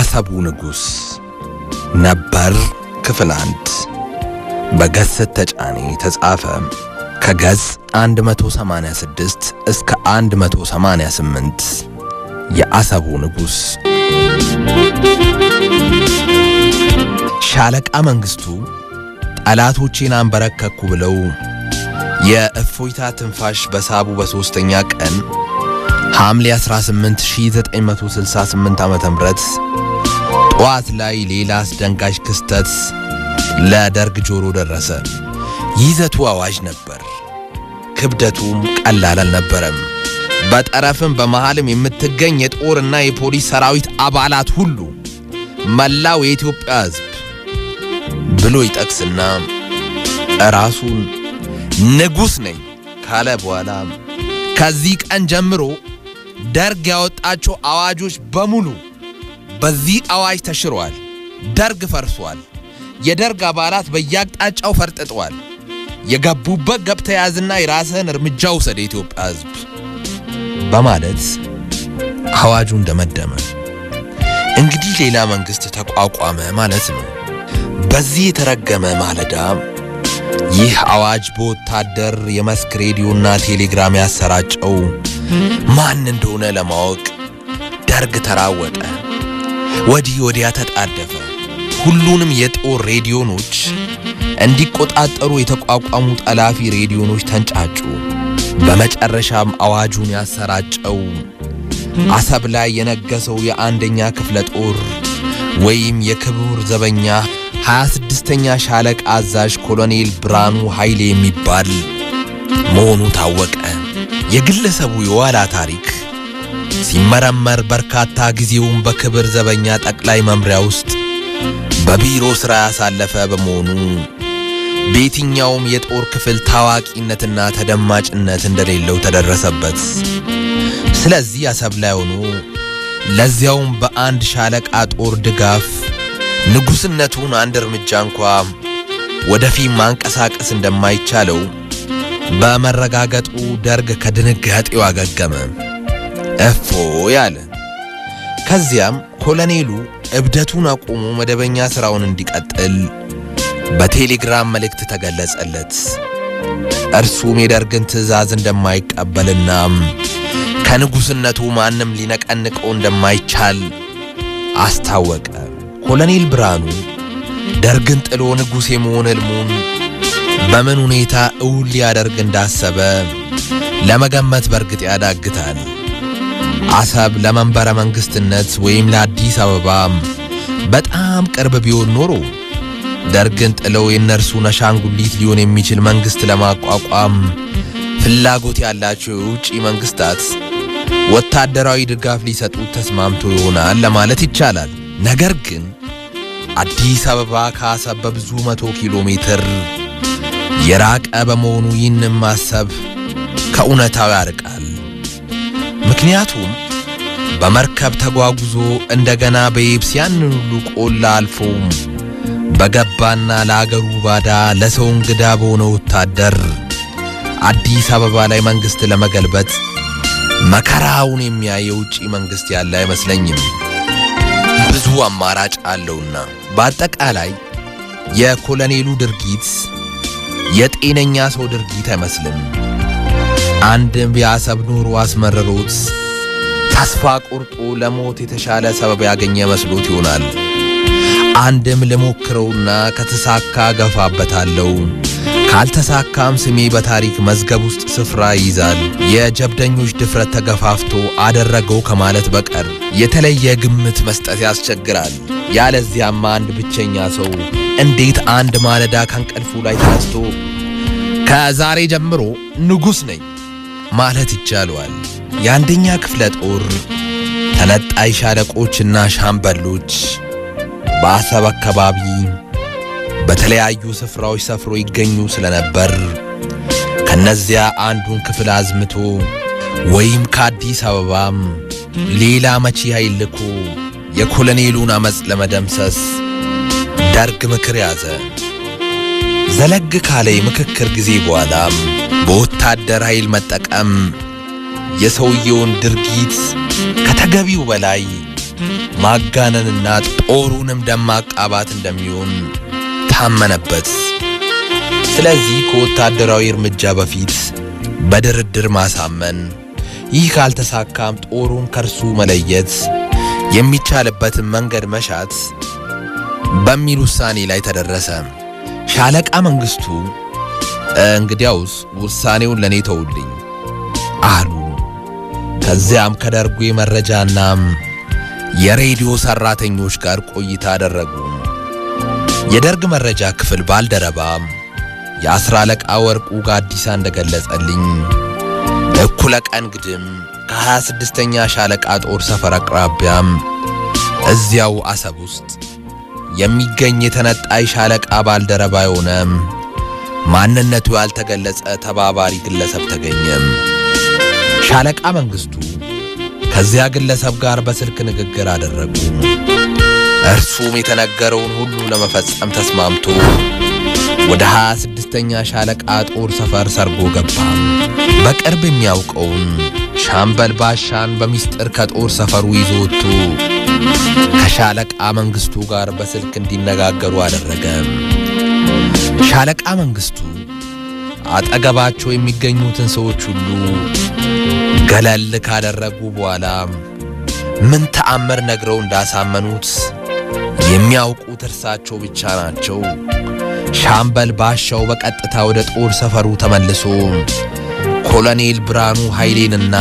የአሰቡ ንጉሥ ነበር ክፍል አንድ በገሰት ተጫኔ ተጻፈ። ከገጽ 186 እስከ 188 የአሰቡ ንጉሥ ሻለቃ መንግስቱ ጠላቶቼን አንበረከኩ ብለው የእፎይታ ትንፋሽ በሳቡ በሦስተኛ ቀን ሐምሌ 18 1968 ዓ.ም ጠዋት ላይ ሌላ አስደንጋጭ ክስተት ለደርግ ጆሮ ደረሰ። ይዘቱ አዋጅ ነበር። ክብደቱም ቀላል አልነበረም። በጠረፍም በመሃልም የምትገኝ የጦርና የፖሊስ ሰራዊት አባላት ሁሉ መላው የኢትዮጵያ ሕዝብ ብሎ ይጠቅስና ራሱን ንጉሥ ነኝ ካለ በኋላ ከዚህ ቀን ጀምሮ ደርግ ያወጣቸው አዋጆች በሙሉ በዚህ አዋጅ ተሽረዋል። ደርግ ፈርሷል። የደርግ አባላት በየአቅጣጫው ፈርጥጠዋል። የገቡበት ገብተህ ያዝና የራስህን እርምጃ ውሰድ የኢትዮጵያ ሕዝብ በማለት አዋጁን ደመደመ። እንግዲህ ሌላ መንግስት ተቋቋመ ማለት ነው። በዚህ የተረገመ ማለዳ ይህ አዋጅ በወታደር የመስክ ሬዲዮና ቴሌግራም ያሰራጨው ማን እንደሆነ ለማወቅ ደርግ ተራወጠ። ወዲህ ወዲያ ተጣደፈ። ሁሉንም የጦር ሬዲዮኖች እንዲቆጣጠሩ የተቋቋሙ ጠላፊ ሬዲዮኖች ተንጫጩ። በመጨረሻም አዋጁን ያሰራጨው አሰብ ላይ የነገሰው የአንደኛ ክፍለ ጦር ወይም የክቡር ዘበኛ 26ኛ ሻለቃ አዛዥ ኮሎኔል ብርሃኑ ኃይሌ የሚባል መሆኑ ታወቀ። የግለሰቡ የኋላ ታሪክ ሲመረመር በርካታ ጊዜውን በክብር ዘበኛ ጠቅላይ መምሪያ ውስጥ በቢሮ ሥራ ያሳለፈ በመሆኑ በየትኛውም የጦር ክፍል ታዋቂነትና ተደማጭነት እንደሌለው ተደረሰበት። ስለዚህ አሰብ ላይ ሆኖ ለዚያውም በአንድ ሻለቃ ጦር ድጋፍ ንጉሥነቱን አንድ እርምጃ እንኳ ወደፊት ማንቀሳቀስ እንደማይቻለው በመረጋገጡ ደርግ ከድንጋጤው አገገመ። እፎ ያለ። ከዚያም ኮሎኔሉ እብደቱን አቁሞ መደበኛ ሥራውን እንዲቀጥል በቴሌግራም መልእክት ተገለጸለት። እርሱም የደርግን ትዕዛዝ እንደማይቀበልና ከንጉሥነቱ ማንም ሊነቀንቀው እንደማይቻል አስታወቀ። ኮሎኔል ብርሃኑ ደርግን ጥሎ ንጉሥ የመሆን ሕልሙን በምን ሁኔታ እውን ሊያደርግ እንዳሰበ ለመገመት በርግጥ ያዳግታል። አሰብ ለመንበረ መንግስትነት ወይም ለአዲስ አበባ በጣም ቅርብ ቢሆን ኖሮ ደርግን ጥለው የእነርሱ አሻንጉሊት ሊሆን የሚችል መንግስት ለማቋቋም ፍላጎት ያላቸው የውጭ መንግስታት ወታደራዊ ድጋፍ ሊሰጡት ተስማምቶ ይሆናል ለማለት ይቻላል። ነገር ግን አዲስ አበባ ከአሰብ በብዙ መቶ ኪሎ ሜትር የራቀ በመሆኑ ይህንን ማሰብ ከእውነታው ያርቃል። ምክንያቱም በመርከብ ተጓጉዞ እንደገና በየብስ ያንን ሁሉ ቆላ አልፎ በገባና ለአገሩ ባዳ ለሰው እንግዳ በሆነ ወታደር አዲስ አበባ ላይ መንግስት ለመገልበጥ መከራውን የሚያይ የውጭ መንግስት ያለ አይመስለኝም። ብዙ አማራጭ አለውና በአጠቃላይ የኮሎኔሉ ድርጊት የጤነኛ ሰው ድርጊት አይመስልም። አንድም የአሰብ ኑሮ አስመርሮት ተስፋ ቆርጦ ለሞት የተሻለ ሰበብ ያገኘ መስሎት ይሆናል። አንድም ልሞክረውና ከተሳካ ገፋበታለው፣ ካልተሳካም ስሜ በታሪክ መዝገብ ውስጥ ስፍራ ይይዛል። የጀብደኞች ድፍረት ተገፋፍቶ አደረገው ከማለት በቀር የተለየ ግምት መስጠት ያስቸግራል። ያለዚያማ አንድ ብቸኛ ሰው እንዴት አንድ ማለዳ ከእንቅልፉ ላይ ተነስቶ ከዛሬ ጀምሮ ንጉሥ ነኝ ማለት ይቻለዋል? የአንደኛ ክፍለ ጦር ተነጣይ ሻለቆችና ሻምበሎች በአሰብ አካባቢ በተለያዩ ስፍራዎች ሰፍሮ ይገኙ ስለነበር ከነዚያ አንዱን ክፍል አዝምቶ ወይም ከአዲስ አበባም ሌላ መቺ ኃይል ልኮ የኮሎኔሉን አመፅ ለመደምሰስ ደርግ ምክር ያዘ። ዘለግ ካለ የምክክር ጊዜ በኋላም በወታደር ኃይል መጠቀም የሰውየውን ድርጊት ከተገቢው በላይ ማጋነንና ጦሩንም ደም ማቃባት እንደሚሆን ታመነበት። ስለዚህ ከወታደራዊ እርምጃ በፊት በድርድር ማሳመን፣ ይህ ካልተሳካም ጦሩን ከእርሱ መለየት የሚቻልበትን መንገድ መሻት በሚል ውሳኔ ላይ ተደረሰ። ሻለቃ መንግስቱ እንግዲያውስ ውሳኔውን ለኔ ተውልኝ አሉ። ከዚያም ከደርጉ የመረጃና የሬዲዮ ሰራተኞች ጋር ቆይታ አደረጉ። የደርግ መረጃ ክፍል ባልደረባ የአስራ አለቃ ወርቁ ጋዲሳ እንደገለጸልኝ እኩለ ቀን ግድም ከ26ኛ ሻለቃ ጦር ሰፈር አቅራቢያም እዚያው አሰብ ውስጥ የሚገኝ የተነጣይ ሻለቃ ባልደረባ የሆነ ማንነቱ ያልተገለጸ ተባባሪ ግለሰብ ተገኘ። ሻለቃ መንግስቱ ከዚያ ግለሰብ ጋር በስልክ ንግግር አደረጉ። እርሱም የተነገረውን ሁሉ ለመፈጸም ተስማምቶ ወደ 26ኛ ሻለቃ ጦር ሰፈር ሰርጎ ገባ። በቅርብ የሚያውቀውን ሻምበል ባሻን በሚስጥር ከጦር ሰፈሩ ይዞ ወጥቶ ከሻለቃ መንግስቱ ጋር በስልክ እንዲነጋገሩ አደረገ። ሻለቃ መንግስቱ አጠገባቸው የሚገኙትን ሰዎች ሁሉ ገለል ካደረጉ በኋላ ምን ተአምር ነግረው እንዳሳመኑት የሚያውቁት እርሳቸው ብቻ ናቸው። ሻምበል ባሻው በቀጥታ ወደ ጦር ሰፈሩ ተመልሶ ኮሎኔል ብርሃኑ ኃይሌንና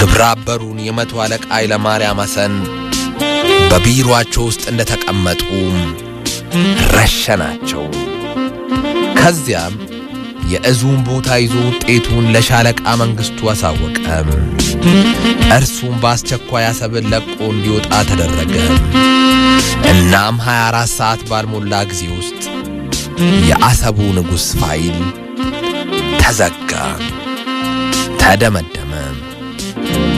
ግብረ አበሩን የመቶ አለቃ ኃይለማርያም ሐሰን በቢሮአቸው ውስጥ እንደተቀመጡ ረሸናቸው። ከዚያም የእዙን ቦታ ይዞ ውጤቱን ለሻለቃ መንግስቱ አሳወቀ። እርሱም በአስቸኳይ አሰብን ለቆ እንዲወጣ ተደረገ። እናም 24 ሰዓት ባልሞላ ጊዜ ውስጥ የአሰቡ ንጉሥ ፋይል ተዘጋ፣ ተደመደመ።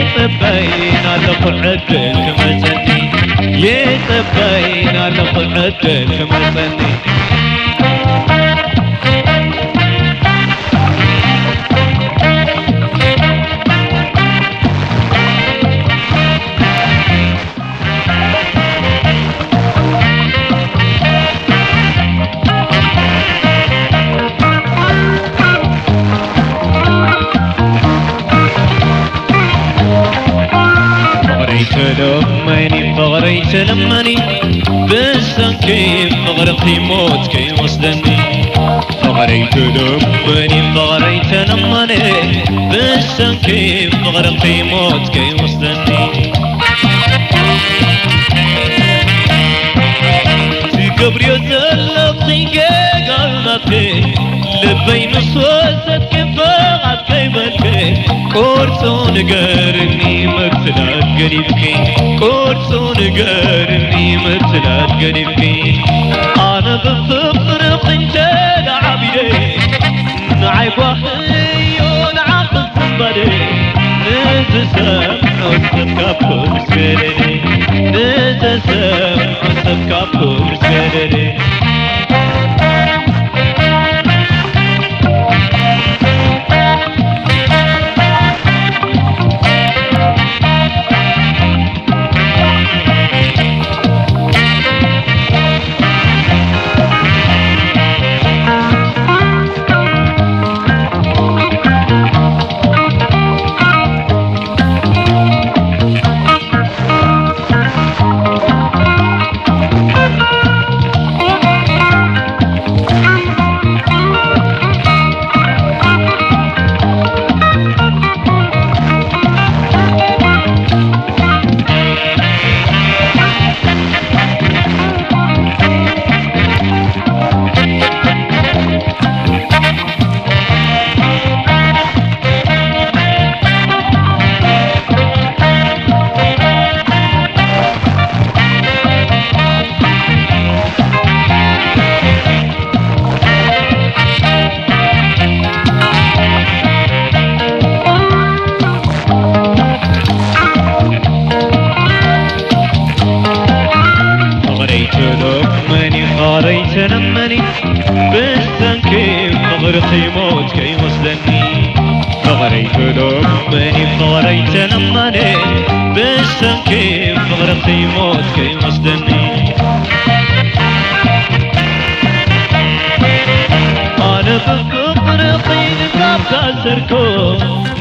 يطبين على قعدك مسني يطبين على قعدك مسني لماني بس كيف مغرق موت كي وصلني فغريت لماني فغريت لماني بس كيف مغرق موت كي وصلني في قبري زلطي قال ما فيه صوتك كيف غاد كيفك قرصون قرني مثلات قريبك قرصون قرني مثلات قريبك انا بفقر قنت لعبيدي نعيب وحيون عقل صبري نتسامح وستكبر سكرني نتسامح وستكبر سكرني صغري قلوب بني بصغري تنمني بسم كيف غرقتي موت كي مستني. أنا بكم رقين باب كاسركم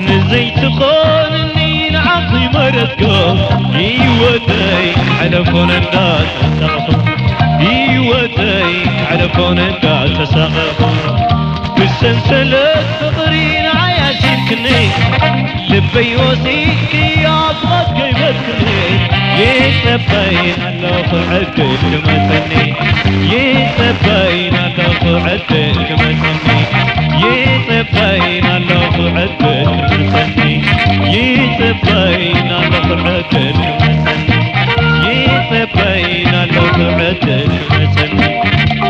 نزيت خون النين عقلي مرتكم إيوة داي على فون الناس أسقط إيوة داي على فون الناس أسقط بالسلسلة تغير عياشي الكني لبي وسيكي أبغى كيفتني يتبين الله عدل كمثني يتبين الله عدل كمثني يتبين الله عدل كمثني يتبين الله عدل كمثني يتبين الله عدل كمثني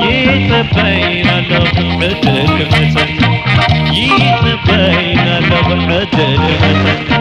يتبين الله عدل كمثني يتبين Yeah, yeah.